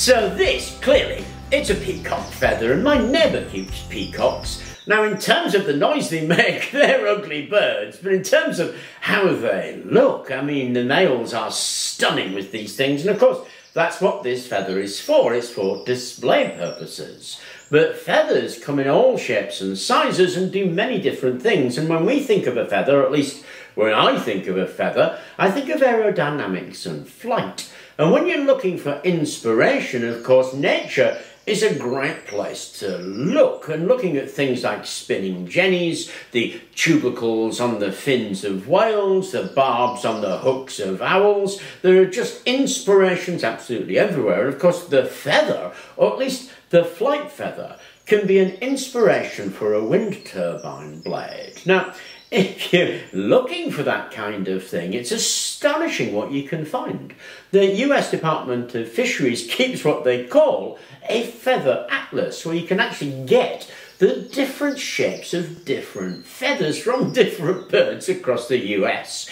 So this, clearly, it's a peacock feather and my neighbour keeps peacocks. Now in terms of the noise they make, they're ugly birds, but in terms of how they look, I mean the nails are stunning with these things and of course that's what this feather is for, it's for display purposes. But feathers come in all shapes and sizes and do many different things and when we think of a feather, at least when I think of a feather, I think of aerodynamics and flight. And when you're looking for inspiration, of course, nature is a great place to look. And looking at things like spinning jennies, the tubercles on the fins of whales, the barbs on the hooks of owls, there are just inspirations absolutely everywhere. And of course, the feather, or at least the flight feather, can be an inspiration for a wind turbine blade. Now, if you're looking for that kind of thing, it's astonishing what you can find. The US Department of Fisheries keeps what they call a feather atlas, where you can actually get the different shapes of different feathers from different birds across the US.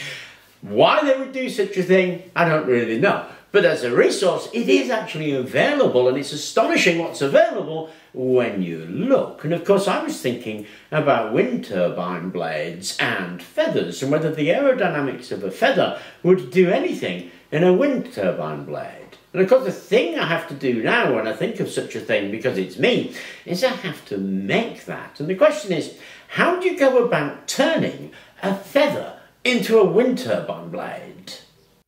Why they would do such a thing, I don't really know. But as a resource, it is actually available, and it's astonishing what's available when you look. And of course, I was thinking about wind turbine blades and feathers, and whether the aerodynamics of a feather would do anything in a wind turbine blade. And of course, the thing I have to do now when I think of such a thing, because it's me, is I have to make that. And the question is, how do you go about turning a feather into a wind turbine blade?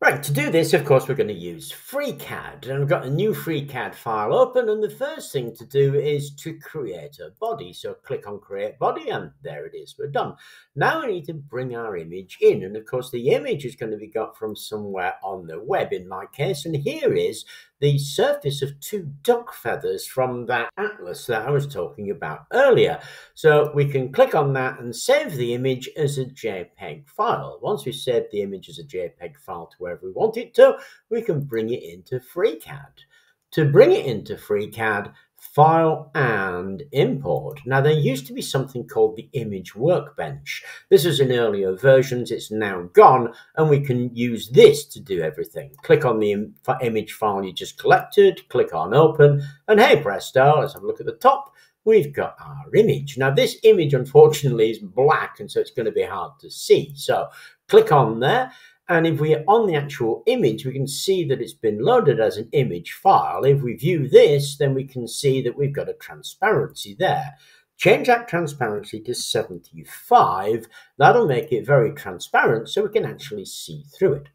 Right, to do this, of course, we're going to use FreeCAD. And I've got a new FreeCAD file open, and the first thing to do is to create a body. So click on Create Body, and there it is, we're done. Now we need to bring our image in, and of course, the image is going to be got from somewhere on the web in my case, and here is the surface of two duck feathers from that atlas that I was talking about earlier. So we can click on that and save the image as a JPEG file. Once we save the image as a JPEG file to wherever we want it to, we can bring it into FreeCAD. To bring it into FreeCAD, file and import. Now there used to be something called the image workbench. This was in earlier versions, it's now gone and we can use this to do everything. Click on the Im image file you just collected, click on open and hey presto, let's have a look at the top. We've got our image. Now this image unfortunately is black and so it's going to be hard to see. So click on there and if we're on the actual image, we can see that it's been loaded as an image file. If we view this, then we can see that we've got a transparency there. Change that transparency to 75. That'll make it very transparent so we can actually see through it.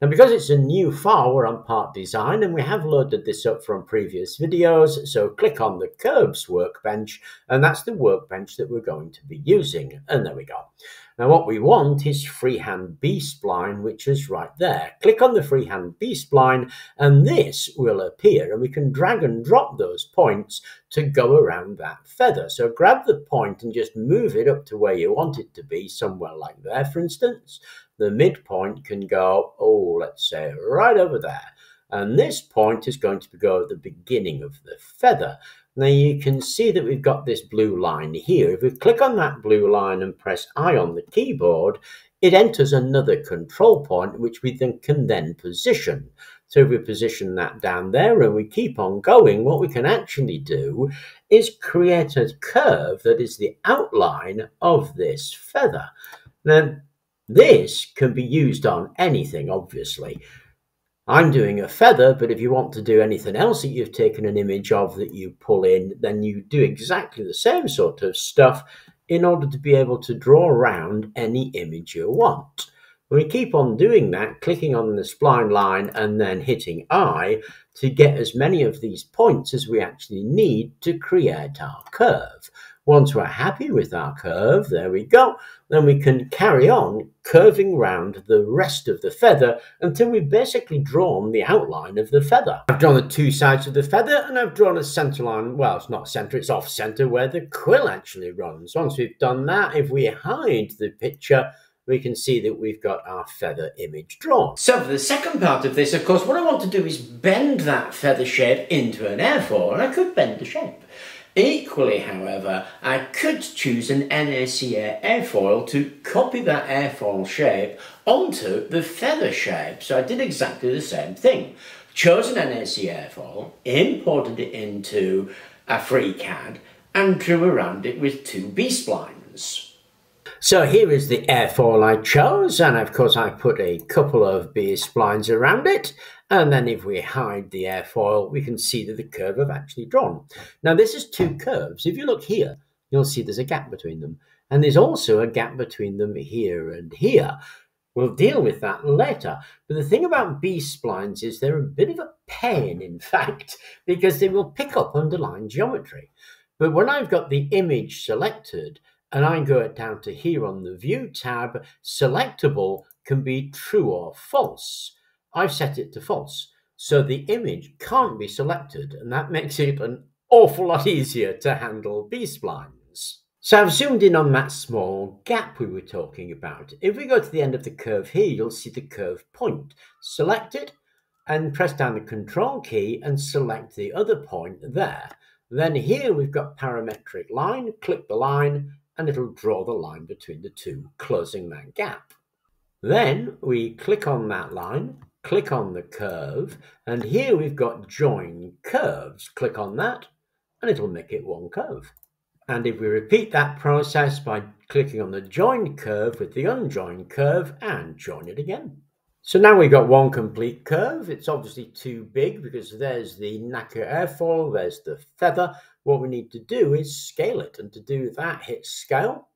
Now, because it's a new file, we're on part design and we have loaded this up from previous videos. So click on the curves workbench and that's the workbench that we're going to be using. And there we go. Now what we want is freehand B-spline, which is right there. Click on the freehand B-spline and this will appear and we can drag and drop those points to go around that feather. So grab the point and just move it up to where you want it to be, somewhere like there, for instance. The midpoint can go, oh, let's say right over there. And this point is going to go at the beginning of the feather. Now you can see that we've got this blue line here. If we click on that blue line and press I on the keyboard, it enters another control point, which we then can then position. So if we position that down there and we keep on going, what we can actually do is create a curve that is the outline of this feather. Now, this can be used on anything, obviously. I'm doing a feather, but if you want to do anything else that you've taken an image of that you pull in, then you do exactly the same sort of stuff in order to be able to draw around any image you want. We keep on doing that, clicking on the spline line and then hitting I to get as many of these points as we actually need to create our curve. Once we're happy with our curve, there we go, then we can carry on curving round the rest of the feather until we've basically drawn the outline of the feather. I've drawn the two sides of the feather and I've drawn a centre line, well, it's not centre, it's off centre where the quill actually runs. Once we've done that, if we hide the picture, we can see that we've got our feather image drawn. So for the second part of this, of course, what I want to do is bend that feather shape into an airfoil, and I could bend the shape. Equally, however, I could choose an NACA airfoil to copy that airfoil shape onto the feather shape. So I did exactly the same thing. Chose an NACA airfoil, imported it into a FreeCAD, and drew around it with two B-splines. So here is the airfoil I chose, and of course I put a couple of B-splines around it, and then if we hide the airfoil, we can see that the curve I've actually drawn. Now this is two curves. If you look here, you'll see there's a gap between them. And there's also a gap between them here and here. We'll deal with that later. But the thing about B-splines is they're a bit of a pain, in fact, because they will pick up underlying geometry. But when I've got the image selected and I go down to here on the View tab, selectable can be true or false. I've set it to false. So the image can't be selected, and that makes it an awful lot easier to handle B-splines. So I've zoomed in on that small gap we were talking about. If we go to the end of the curve here, you'll see the curve point. Select it and press down the control key and select the other point there. Then here we've got parametric line, click the line and it'll draw the line between the two, closing that gap. Then we click on that line, click on the curve, and here we've got join curves. Click on that and it'll make it one curve. And if we repeat that process by clicking on the join curve with the unjoined curve and join it again. So now we've got one complete curve. It's obviously too big because there's the NACA airfoil, there's the feather. What we need to do is scale it. And to do that, hit scale,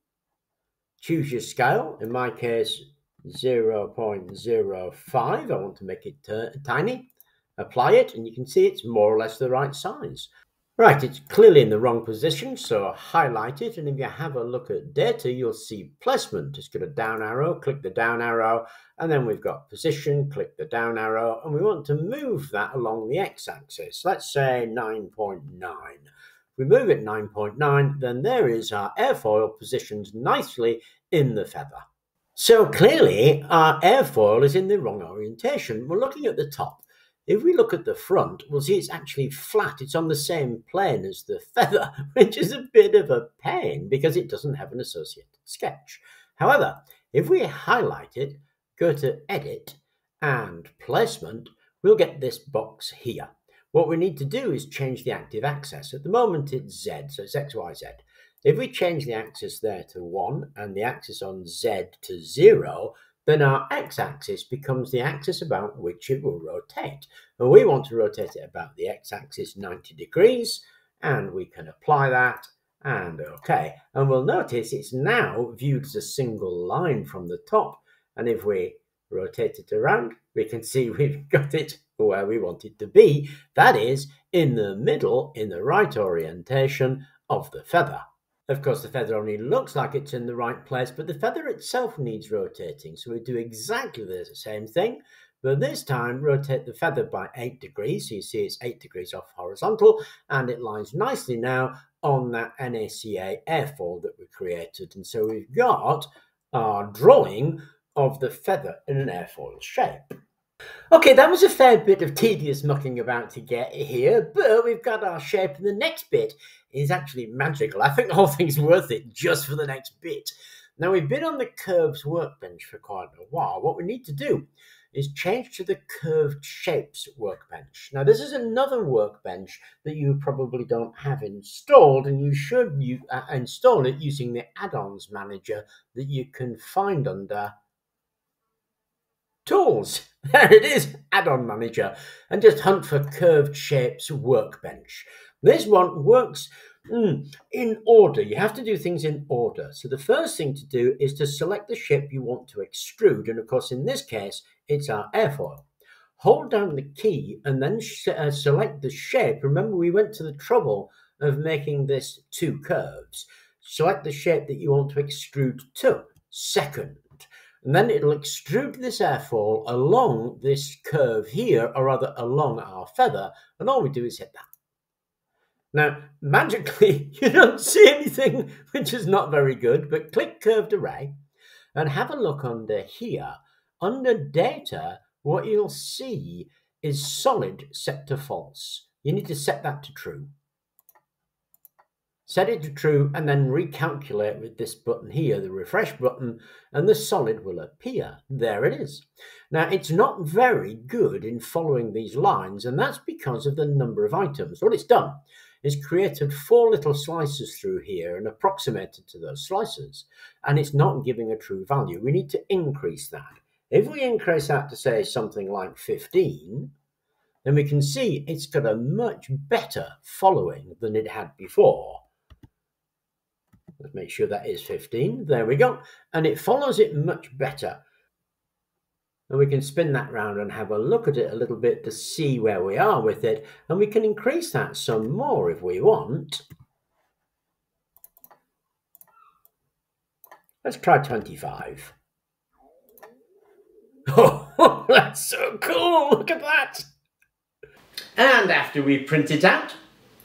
choose your scale. In my case, 0.05. I want to make it tiny. Apply it, and you can see it's more or less the right size. Right, it's clearly in the wrong position, so highlight it, and if you have a look at data, you'll see placement. Just get a down arrow, click the down arrow, and then we've got position, click the down arrow, and we want to move that along the x-axis. Let's say 9.9. We move it 9.9, then there is our airfoil positioned nicely in the feather. So clearly, our airfoil is in the wrong orientation. We're looking at the top. If we look at the front, we'll see it's actually flat. It's on the same plane as the feather, which is a bit of a pain because it doesn't have an associated sketch. However, if we highlight it, go to Edit and Placement, we'll get this box here. What we need to do is change the active axis. At the moment, it's Z, so it's X, Y, Z. If we change the axis there to 1 and the axis on Z to 0, then our x-axis becomes the axis about which it will rotate. And we want to rotate it about the x-axis 90 degrees, and we can apply that, and okay. And we'll notice it's now viewed as a single line from the top, and if we rotate it around, we can see we've got it where we want it to be, that is, in the middle, in the right orientation of the feather. Of course, the feather only looks like it's in the right place, but the feather itself needs rotating. So we do exactly the same thing, but this time rotate the feather by 8 degrees. So you see it's 8 degrees off horizontal, and it lies nicely now on that NACA airfoil that we created. And so we've got our drawing of the feather in an airfoil shape. Okay, that was a fair bit of tedious mucking about to get here, but we've got our shape, and the next bit is actually magical. I think the whole thing's worth it just for the next bit. Now, we've been on the curves workbench for quite a while. What we need to do is change to the curved shapes workbench. Now, this is another workbench that you probably don't have installed, and you should you, uh, install it using the add-ons manager that you can find under Tools. There it is, add-on manager. And just hunt for curved shapes workbench. This one works mm, in order. You have to do things in order. So the first thing to do is to select the shape you want to extrude. And of course, in this case, it's our airfoil. Hold down the key and then uh, select the shape. Remember, we went to the trouble of making this two curves. Select the shape that you want to extrude to. Second, and then it'll extrude this airfoil along this curve here, or rather along our feather, and all we do is hit that. Now, magically, you don't see anything, which is not very good, but click Curved Array and have a look under here. Under Data, what you'll see is Solid set to false. You need to set that to true. Set it to true, and then recalculate with this button here, the refresh button, and the solid will appear. There it is. Now, it's not very good in following these lines, and that's because of the number of items. What it's done is created four little slices through here and approximated to those slices, and it's not giving a true value. We need to increase that. If we increase that to say something like 15, then we can see it's got a much better following than it had before. Let's make sure that is 15. There we go. And it follows it much better. And we can spin that round and have a look at it a little bit to see where we are with it. And we can increase that some more if we want. Let's try 25. Oh, that's so cool. Look at that. And after we print it out,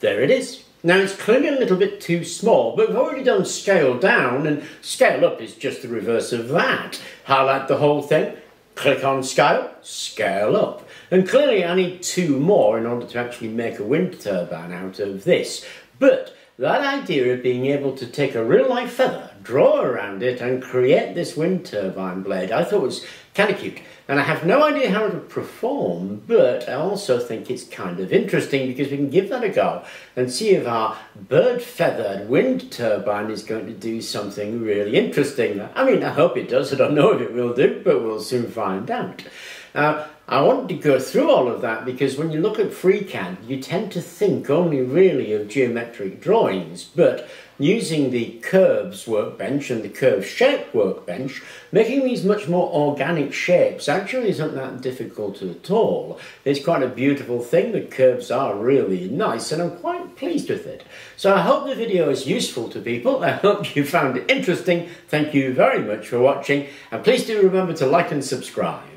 there it is. Now it's clearly a little bit too small, but we've already done scale down and scale up is just the reverse of that. Highlight the whole thing, click on scale, scale up. And clearly I need two more in order to actually make a wind turbine out of this. But that idea of being able to take a real life feather, draw around it and create this wind turbine blade, I thought was kind of cute. And I have no idea how it would perform, but I also think it's kind of interesting because we can give that a go and see if our bird feathered wind turbine is going to do something really interesting. I mean, I hope it does. I don't know if it will do, but we'll soon find out. Now, I wanted to go through all of that because when you look at FreeCAD, you tend to think only really of geometric drawings, but using the curves workbench and the curve shape workbench, making these much more organic shapes actually isn't that difficult at all. It's quite a beautiful thing, the curves are really nice and I'm quite pleased with it. So I hope the video is useful to people, I hope you found it interesting, thank you very much for watching and please do remember to like and subscribe.